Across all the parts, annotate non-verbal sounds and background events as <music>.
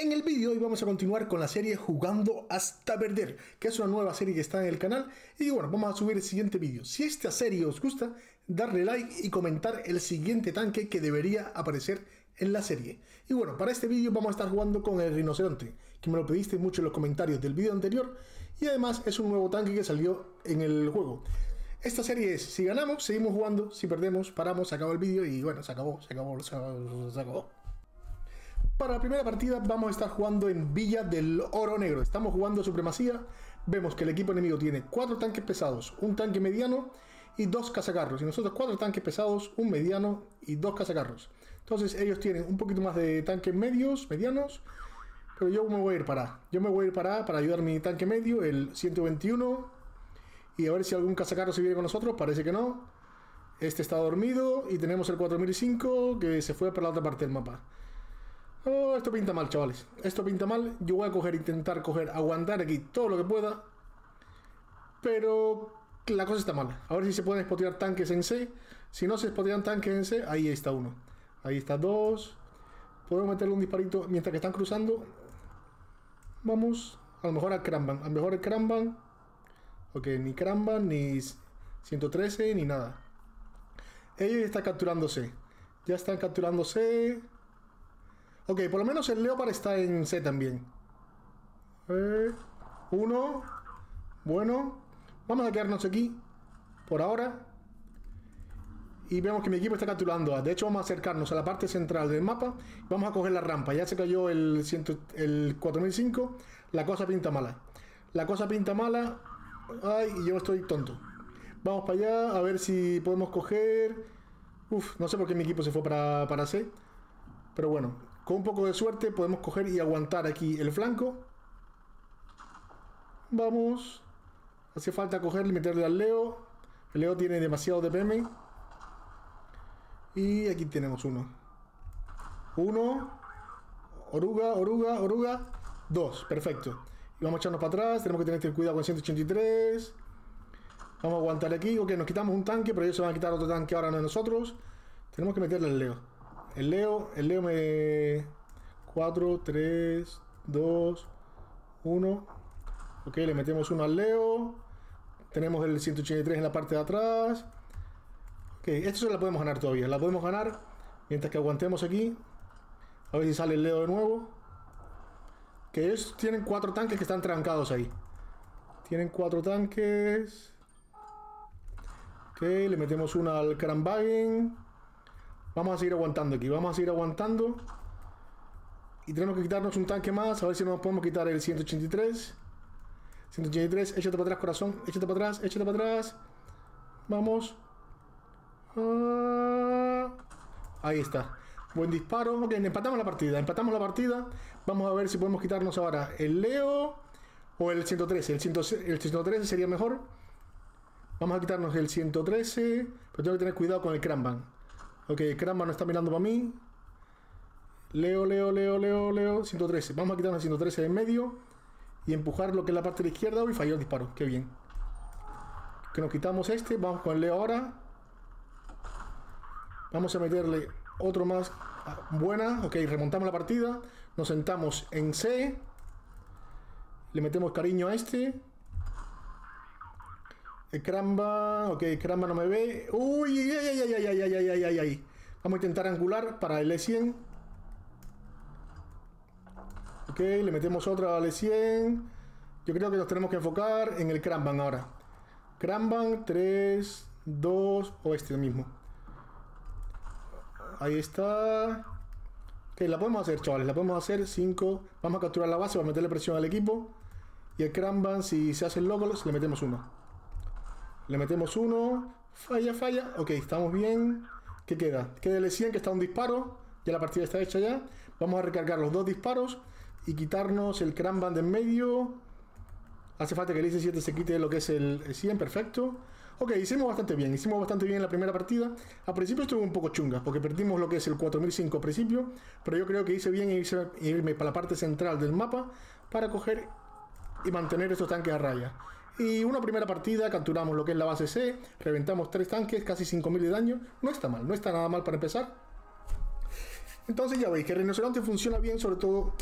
En el vídeo hoy vamos a continuar con la serie Jugando hasta perder, que es una nueva serie que está en el canal. Y bueno, vamos a subir el siguiente vídeo. Si esta serie os gusta, darle like y comentar el siguiente tanque que debería aparecer en la serie. Y bueno, para este vídeo vamos a estar jugando con el rinoceronte, que me lo pediste mucho en los comentarios del vídeo anterior. Y además es un nuevo tanque que salió en el juego. Esta serie es, si ganamos, seguimos jugando, si perdemos, paramos, se acabó el vídeo y bueno, se acabó, se acabó, se acabó. Se acabó. Para la primera partida vamos a estar jugando en Villa del Oro Negro. Estamos jugando Supremacía. Vemos que el equipo enemigo tiene cuatro tanques pesados, un tanque mediano y dos cazacarros. Y nosotros cuatro tanques pesados, un mediano y dos cazacarros. Entonces ellos tienen un poquito más de tanques medios, medianos. Pero yo me voy a ir para. Yo me voy a ir para para ayudar a mi tanque medio, el 121. Y a ver si algún cazacarro se viene con nosotros. Parece que no. Este está dormido. Y tenemos el 4005 que se fue para la otra parte del mapa. Oh, esto pinta mal, chavales. Esto pinta mal. Yo voy a coger, intentar coger, aguantar aquí todo lo que pueda. Pero la cosa está mal. A ver si se pueden spotear tanques en C. Si no se spotean tanques en C, ahí está uno. Ahí está dos. Podemos meterle un disparito mientras que están cruzando. Vamos. A lo mejor al Kramban. A lo mejor el Kramban. Ok, ni Kramban, ni 113, ni nada. Ellos están capturándose. Ya están capturándose. Ok, por lo menos el Leopard está en C también. Eh, uno. Bueno. Vamos a quedarnos aquí. Por ahora. Y vemos que mi equipo está capturando. De hecho, vamos a acercarnos a la parte central del mapa. Vamos a coger la rampa. Ya se cayó el, el 4005. La cosa pinta mala. La cosa pinta mala. Ay, yo estoy tonto. Vamos para allá a ver si podemos coger. Uf, no sé por qué mi equipo se fue para, para C. Pero bueno, con un poco de suerte podemos coger y aguantar aquí el flanco. Vamos. Hace falta cogerle y meterle al Leo. El Leo tiene demasiado DPM. Y aquí tenemos uno. Uno. Oruga, oruga, oruga. Dos. Perfecto. Y vamos a echarnos para atrás. Tenemos que tener cuidado con 183. Vamos a aguantar aquí. Ok, nos quitamos un tanque, pero ellos se van a quitar otro tanque ahora no de nosotros. Tenemos que meterle al Leo. El Leo, el Leo me... 4, 3, 2, 1. Ok, le metemos uno al Leo. Tenemos el 183 en la parte de atrás. Ok, esto se la podemos ganar todavía. La podemos ganar mientras que aguantemos aquí. A ver si sale el Leo de nuevo. Que ellos tienen cuatro tanques que están trancados ahí. Tienen cuatro tanques. Ok, le metemos uno al Kramwagen. Vamos a seguir aguantando aquí. Vamos a seguir aguantando. Y tenemos que quitarnos un tanque más. A ver si nos podemos quitar el 183. 183. Échate para atrás, corazón. Échate para atrás. Échate para atrás. Vamos. Ah. Ahí está. Buen disparo. Ok, empatamos la partida. Empatamos la partida. Vamos a ver si podemos quitarnos ahora el Leo o el 113. El, 113 sería mejor. Vamos a quitarnos el 113. Pero tengo que tener cuidado con el Kramban. Ok, Kramba no está mirando para mí. Leo, Leo, Leo, Leo, Leo. 113. Vamos a quitar una 113 de en medio. Y empujar lo que es la parte de la izquierda. Y falló el disparo. Qué bien. Que nos quitamos este. Vamos con el Leo ahora. Vamos a meterle otro más. Ah, buena. Ok, remontamos la partida. Nos sentamos en C. Le metemos cariño a este. Cramba, ok, Cramba no me ve. Uy, ay, ay, ay, ay, ay, ay, ay, ay, ay. Vamos a intentar angular para el E100. Ok, le metemos otra al E100. Yo creo que nos tenemos que enfocar en el Kramban ahora. Kramban 3, 2 o este mismo. Ahí está. Ok, la podemos hacer, chavales. La podemos hacer 5. Vamos a capturar la base para meterle presión al equipo. Y el Kramban, si se hace el logo, le metemos uno. Le metemos uno. Falla, falla. Ok, estamos bien. ¿Qué queda? Queda el 100 que está un disparo. Ya la partida está hecha ya. Vamos a recargar los dos disparos. Y quitarnos el Kramban de en medio. Hace falta que el IC-7 se quite lo que es el 100, perfecto. Ok, hicimos bastante bien, hicimos bastante bien la primera partida. Al principio estuvo un poco chunga, porque perdimos lo que es el 4005 al principio. Pero yo creo que hice bien irme para la parte central del mapa para coger y mantener estos tanques a raya. Y una primera partida, capturamos lo que es la base C, reventamos tres tanques, casi 5000 de daño. No está mal, no está nada mal para empezar. Entonces ya veis que el rinoceronte funciona bien, sobre todo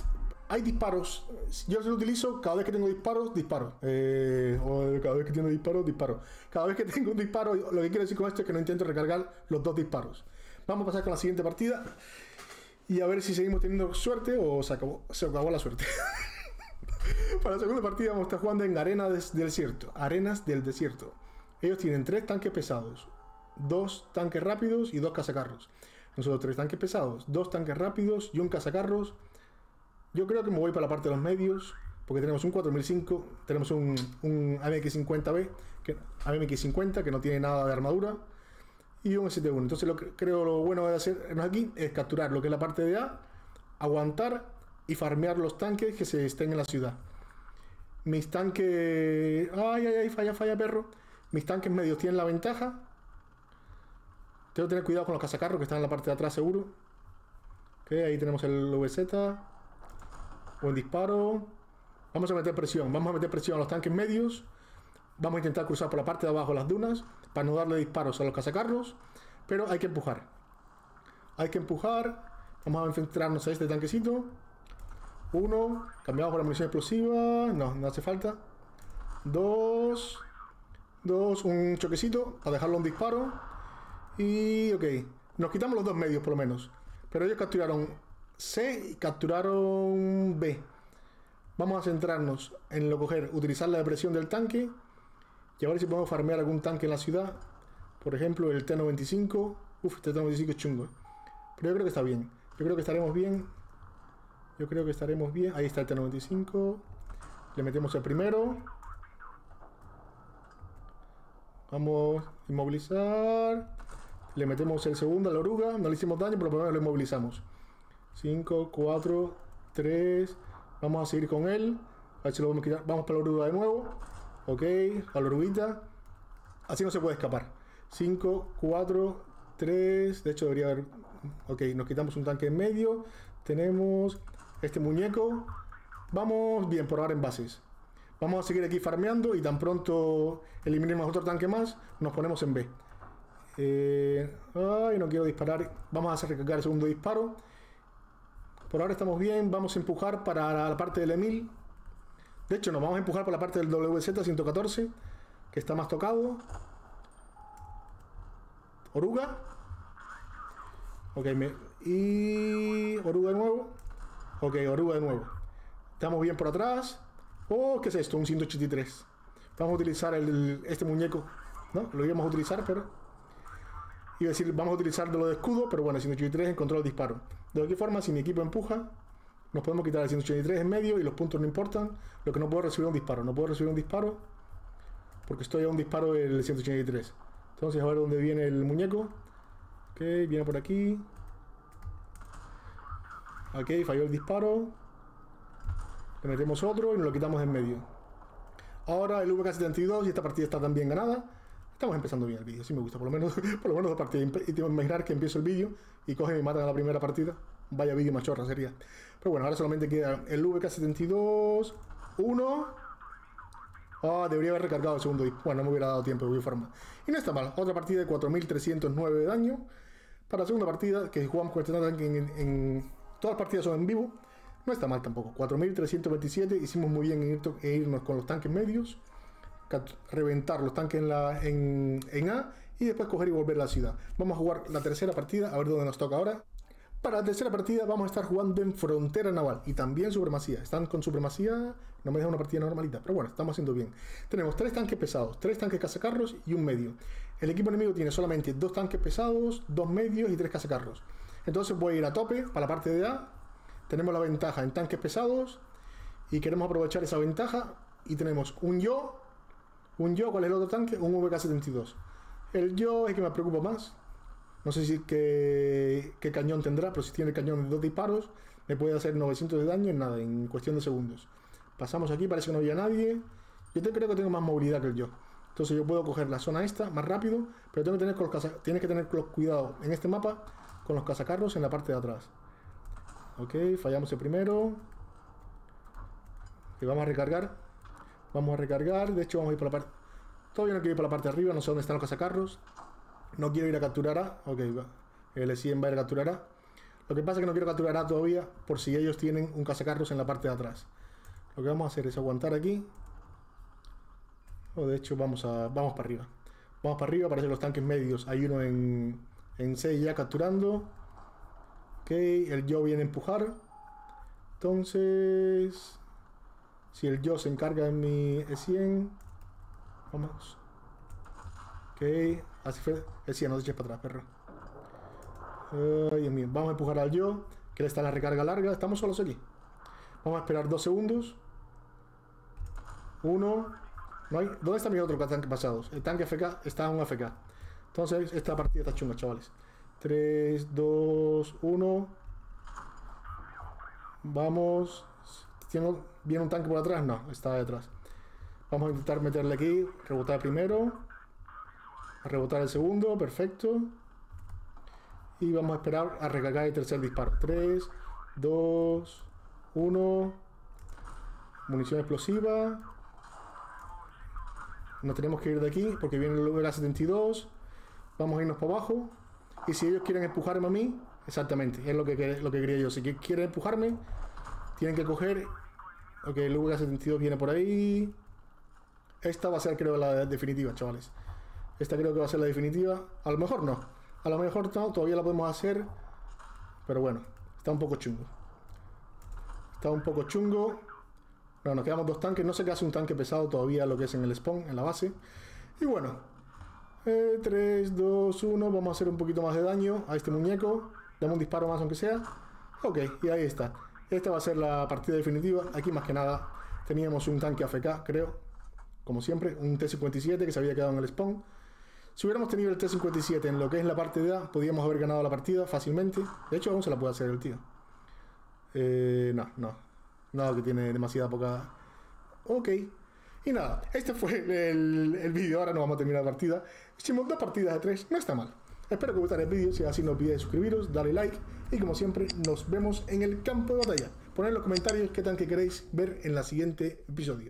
hay disparos. Yo los utilizo cada vez que tengo disparos, disparo. Eh, cada vez que tengo disparos, disparo. Cada vez que tengo un disparo, lo que quiero decir con esto es que no intento recargar los dos disparos. Vamos a pasar con la siguiente partida y a ver si seguimos teniendo suerte o se acabó, se acabó la suerte. <laughs> <laughs> Para la segunda partida vamos a estar jugando en Arena del Desierto. Arenas del Desierto. Ellos tienen tres tanques pesados, dos tanques rápidos y dos cazacarros. Nosotros tres tanques pesados, dos tanques rápidos y un cazacarros yo creo que me voy para la parte de los medios, porque tenemos un 4005, tenemos un, un AMX50B, que, AMX50 que no tiene nada de armadura, y un ST1. Entonces lo que, creo lo bueno de hacernos aquí es capturar lo que es la parte de A, aguantar y farmear los tanques que se estén en la ciudad. Mis tanques... Ay, ay, ay, falla, falla, perro. Mis tanques medios tienen la ventaja. Tengo que tener cuidado con los cazacarros que están en la parte de atrás seguro. Ok, ahí tenemos el VZ. Buen disparo. Vamos a meter presión. Vamos a meter presión a los tanques medios. Vamos a intentar cruzar por la parte de abajo las dunas para no darle disparos a los cazacarros. Pero hay que empujar. Hay que empujar. Vamos a enfrentarnos a este tanquecito. Uno. Cambiamos por la munición explosiva. No, no hace falta. Dos. Dos. Un choquecito para dejarlo un disparo. Y ok. Nos quitamos los dos medios por lo menos. Pero ellos capturaron C y capturaron B. Vamos a centrarnos en lo coger, utilizar la depresión del tanque y a ver si podemos farmear algún tanque en la ciudad. Por ejemplo, el T-95. Uf, este T-95 es chungo. Pero yo creo que está bien. Yo creo que estaremos bien. Yo creo que estaremos bien. Ahí está el T-95. Le metemos el primero. Vamos a inmovilizar. Le metemos el segundo a la oruga. No le hicimos daño, pero menos lo inmovilizamos. 5, 4, 3. Vamos a seguir con él. A ver si lo vamos a quitar. Vamos para la oruga de nuevo. Ok, a la oruguita. Así no se puede escapar. 5, 4, 3. De hecho, debería haber. Ok, nos quitamos un tanque en medio. Tenemos este muñeco. Vamos bien por ahora en bases. Vamos a seguir aquí farmeando y tan pronto eliminemos otro tanque más, nos ponemos en B. Eh, ay, no quiero disparar. Vamos a hacer recargar el segundo disparo. Por ahora estamos bien, vamos a empujar para la parte del Emil. De hecho, nos vamos a empujar por la parte del WZ-114, que está más tocado. Oruga. Ok, me... y... Oruga de nuevo. Ok, Oruga de nuevo. Estamos bien por atrás. Oh, ¿qué es esto? Un 183. Vamos a utilizar el, este muñeco. ¿No? Lo íbamos a utilizar, pero... Iba a decir, vamos a utilizar lo de escudo, pero bueno, el 183 encontró el disparo. De cualquier forma, si mi equipo empuja, nos podemos quitar el 183 en medio y los puntos no importan. Lo que no puedo recibir un disparo. No puedo recibir un disparo porque estoy a un disparo del 183. Entonces, a ver dónde viene el muñeco. Ok, viene por aquí. Ok, falló el disparo. Le metemos otro y nos lo quitamos en medio. Ahora el VK72 y esta partida está también ganada. Estamos empezando bien el vídeo, sí me gusta, por lo menos, <laughs> por lo menos la partida. Y que imaginar que empiezo el vídeo y cogen y matan a la primera partida. Vaya vídeo machorra sería. Pero bueno, ahora solamente queda el VK72, 1. Ah, debería haber recargado el segundo. Bueno, no me hubiera dado tiempo de cualquier forma. Y no está mal. Otra partida de 4309 de daño. Para la segunda partida, que jugamos con este tanque en, Todas las partidas son en vivo. No está mal tampoco. 4327. Hicimos muy bien en irnos con los tanques medios reventar los tanques en, la, en, en, A y después coger y volver a la ciudad. Vamos a jugar la tercera partida, a ver dónde nos toca ahora. Para la tercera partida vamos a estar jugando en frontera naval y también supremacía. Están con supremacía, no me deja una partida normalita, pero bueno, estamos haciendo bien. Tenemos tres tanques pesados, tres tanques cazacarros y un medio. El equipo enemigo tiene solamente dos tanques pesados, dos medios y tres cazacarros. Entonces voy a ir a tope para la parte de A. Tenemos la ventaja en tanques pesados y queremos aprovechar esa ventaja y tenemos un yo un yo, ¿cuál es el otro tanque? Un VK-72. El yo es el que me preocupa más. No sé si qué, qué cañón tendrá, pero si tiene cañón de dos disparos, me puede hacer 900 de daño en nada, en cuestión de segundos. Pasamos aquí, parece que no había nadie. Yo te, creo que tengo más movilidad que el yo. Entonces yo puedo coger la zona esta más rápido, pero tengo que tener, tienes que tener cuidado en este mapa con los cazacarros en la parte de atrás. Ok, fallamos el primero. Y vamos a recargar. Vamos a recargar. De hecho, vamos a ir por la parte... Todavía no quiero ir por la parte de arriba. No sé dónde están los cazacarros. No quiero ir a capturar a... Ok, el 100 va a ir a capturar a... Lo que pasa es que no quiero capturar A todavía por si ellos tienen un cazacarros en la parte de atrás. Lo que vamos a hacer es aguantar aquí. O de hecho vamos a vamos para arriba. Vamos para arriba, aparecen los tanques medios. Hay uno en, en 6 ya capturando. Ok, el yo viene a empujar. Entonces, si el yo se encarga de mi E100, vamos. Ok, así fue. E100, no te eches para atrás, perro. Ay, Dios mío. Vamos a empujar al yo, que le está la recarga larga. Estamos solos aquí. Vamos a esperar dos segundos. Uno. No hay... ¿Dónde están mis otros tanques pasados? El tanque FK está en un FK. Entonces, esta partida está chunga, chavales. 3, 2, 1. Vamos. ¿Tiene, ¿Viene un tanque por atrás? No, está detrás. Vamos a intentar meterle aquí. Rebotar primero. Rebotar el segundo. Perfecto. Y vamos a esperar a recargar el tercer disparo. 3, 2, 1. Munición explosiva. Nos tenemos que ir de aquí porque viene el A72. Vamos a irnos para abajo. Y si ellos quieren empujarme a mí, exactamente, es lo que, lo que quería yo. Si quieren empujarme, tienen que coger. Ok, el V72 viene por ahí. Esta va a ser, creo, la definitiva, chavales. Esta creo que va a ser la definitiva. A lo mejor no. A lo mejor no, todavía la podemos hacer. Pero bueno, está un poco chungo. Está un poco chungo. Bueno, nos quedamos dos tanques. No sé qué hace un tanque pesado todavía lo que es en el spawn, en la base. Y bueno, 3, 2, 1. Vamos a hacer un poquito más de daño a este muñeco. Dame un disparo más aunque sea. Ok, y ahí está. Esta va a ser la partida definitiva. Aquí más que nada teníamos un tanque AFK, creo. Como siempre, un T-57 que se había quedado en el spawn. Si hubiéramos tenido el T-57 en lo que es la parte de A, podíamos haber ganado la partida fácilmente. De hecho, aún se la puede hacer el tío. Eh, no, no. No, que tiene demasiada poca... Ok. Y nada, este fue el, el vídeo. Ahora no vamos a terminar la partida. Hicimos dos partidas de tres, no está mal. Espero que os guste el vídeo. Si así, no olvidéis suscribiros, darle like. Y como siempre, nos vemos en el campo de batalla. Poned en los comentarios qué tan que queréis ver en la siguiente episodio.